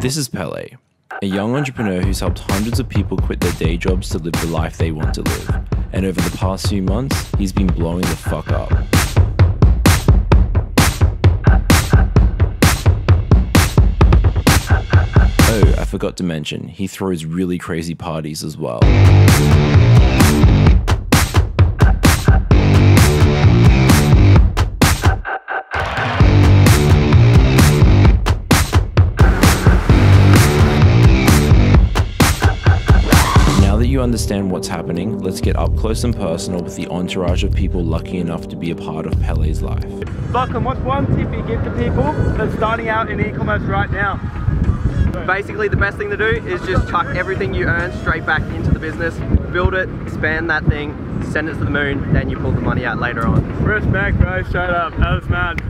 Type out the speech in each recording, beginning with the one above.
This is Pele, a young entrepreneur who's helped hundreds of people quit their day jobs to live the life they want to live. And over the past few months, he's been blowing the fuck up. Oh, I forgot to mention, he throws really crazy parties as well. Understand what's happening, let's get up close and personal with the entourage of people lucky enough to be a part of Pele's life. Lachlan, what's one tip you give to people that's starting out in e-commerce right now? Basically, the best thing to do is just chuck everything you earn straight back into the business, build it, expand that thing, send it to the moon, then you pull the money out later on. Respect, bro. Straight up. That was mad.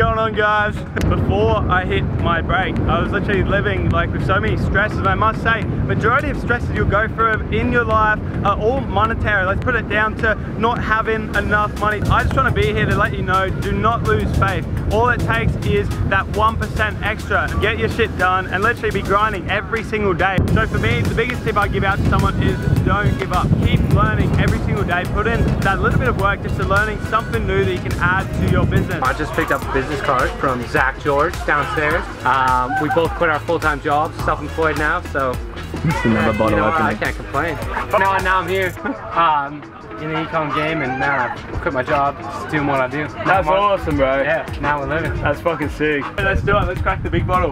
Going on, guys? Before I hit my break, I was literally living like with so many stresses. And I must say, majority of stresses you'll go through in your life are all monetary. Let's put it down to not having enough money. I just want to be here to let you know, do not lose faith. All it takes is that 1% extra. Get your shit done and literally be grinding every single day. So for me, the biggest tip I give out to someone is don't give up. Keep learning every single day. Put in that little bit of work just to learning something new that you can add to your business. I just picked up a business card from Zach George downstairs. Um, we both quit our full-time jobs, self-employed now, so Another you know, I can't complain. Now, now I'm here um, in the ecom game, and now I quit my job, just doing what I do. That's awesome, bro. Yeah, now we're living. That's fucking sick. Let's do it. Let's crack the big bottle.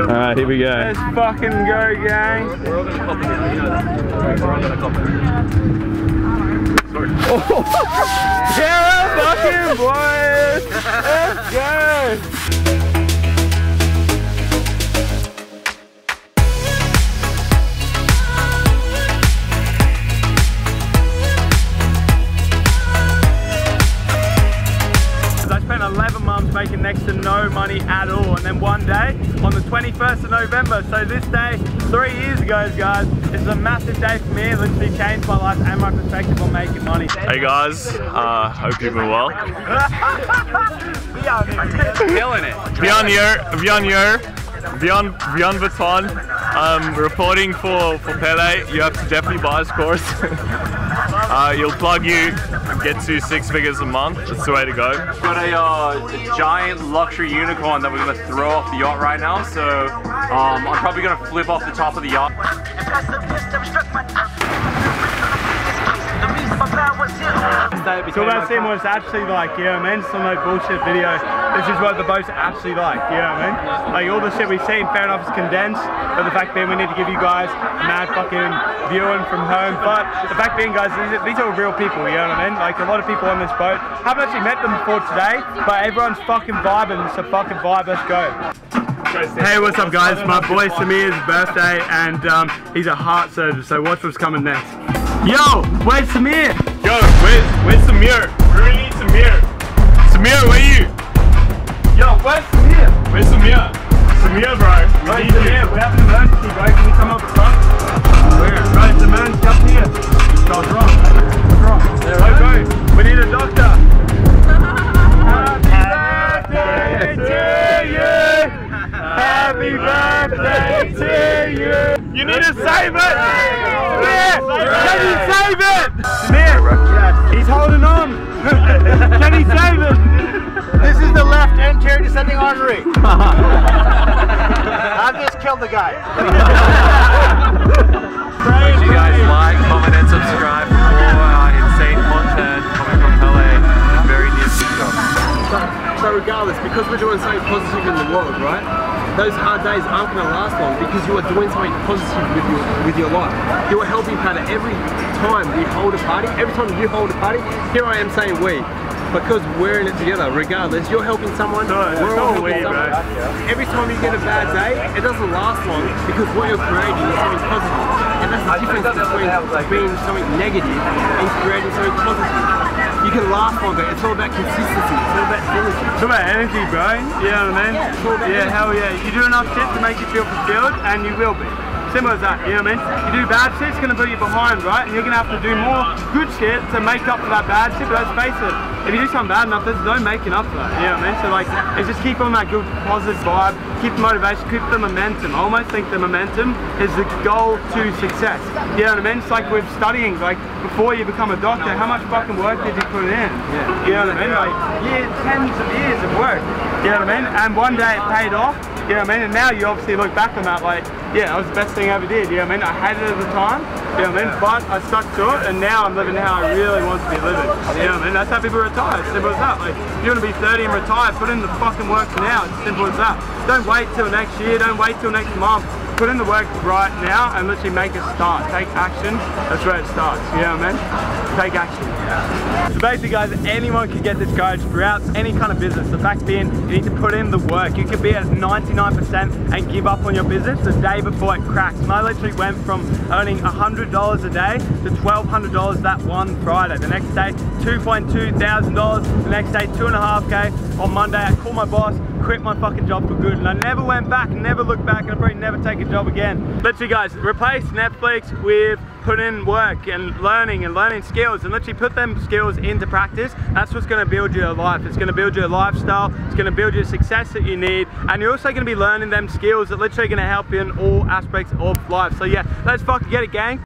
Alright, here we go. Let's fucking go, gang. We're all gonna cop it. You know. We're all gonna cop it. Yeah, making next to no money at all. And then one day on the 21st of November so this day three years ago guys this is a massive day for me. It literally changed my life and my perspective on making money. Hey guys, uh, hope you're doing well. Killing it. Bjorn Bjorn Bjorn Bjorn Vuitton, um, reporting for, for Pele. You have to definitely buy his course. uh, you'll plug you, get to six figures a month. That's the way to go. Got a, uh, a giant luxury unicorn that we're gonna throw off the yacht right now. So um, I'm probably gonna flip off the top of the yacht. So about seeing what it's actually like, you know what I mean? Some like bullshit video. This is what the boat's actually like, you know what I mean? Like all the shit we've seen, fair enough, is condensed. But the fact being, we need to give you guys mad fucking viewing from home. But the fact being, guys, these are, these are real people, you know what I mean? Like a lot of people on this boat. Haven't actually met them before today, but everyone's fucking vibing. It's a fucking vibe. Let's go. Hey, what's up, guys? My boy Sameer's birthday, and um, he's a heart surgeon. So watch what's coming next. Yo, where's Sameer? Yo, where's, where's Sameer? We really need Sameer. Sameer, where are you? Yo, where's Sameer? Where's Sameer? Sameer, bro. We Right, need you. Sameer, we have an emergency, bro. Can you come up front? Where? Right, the man, jump here. Was wrong. What's wrong? Right, bro. We need a doctor. Happy birthday to you. Happy birthday to you. You need to save it. Yeah, can you save it? Sameer, he's holding on. can he save it? This is the left anterior descending artery. I just killed the guy. Make sure you guys like, comment, and subscribe regardless, because we're doing something positive in the world, right? Those hard days aren't going to last long because you are doing something positive with your with your life. You are helping Pata every time we hold a party. Every time you hold a party, here I am saying we. Because we're in it together, regardless. You're helping someone, No, we're all not we, someone. bro. Every time you get a bad day, it doesn't last long because what you're creating is something positive. And that's the difference between being something negative and creating something positive. You can last longer. It's all about consistency. It's all about energy. It's about energy, bro. You know what I mean? Yeah, all Yeah, hell yeah. You do enough shit to make you feel fulfilled, and you will be. Simple as that, you know what I mean? You do bad shit, it's gonna put you behind, right? And you're gonna have to do more good shit to make up for that bad shit, but let's face it, if you do something bad enough, there's no making up for that, you know what I mean? So like, it's just keep on that good positive vibe, keep the motivation, keep the momentum. I almost think the momentum is the goal to success. You know what I mean? It's like with studying, like before you become a doctor, how much fucking work did you put in? Yeah. You know what I mean? Like years, tens of years of work. You know what I mean? And one day it paid off. You know what I mean? And now you obviously look back on that like, yeah, that was the best thing I ever did. You know what I mean? I hated it at the time. You know what I mean? But I stuck to it, and now I'm living how I really want to be living. You know what I mean? That's how people retire. Simple as that. Like, if you want to be 30 and retire, put in the fucking work now. It's simple as that. Don't wait till next year. Don't wait till next month. Put in the work right now and literally make a start. Take action. That's where it starts. You know what I mean? Take action. So basically guys, anyone can get discouraged throughout any kind of business. The fact being, you need to put in the work. You could be at 99% and give up on your business the day before it cracks. And I literally went from earning $100 a day to $1,200 that one Friday. The next day, $2.2 thousand. The next day, two and a half K. On Monday, I called my boss, quit my fucking job for good. And I never went back, never looked back, and I'll probably never take a job again. Literally guys, replace Netflix with put in work and learning and learning skills and literally put them skills into practice. That's what's gonna build your life. It's gonna build your lifestyle. It's gonna build your success that you need. And you're also gonna be learning them skills that literally gonna help you in all aspects of life. So yeah, let's fucking get it gang.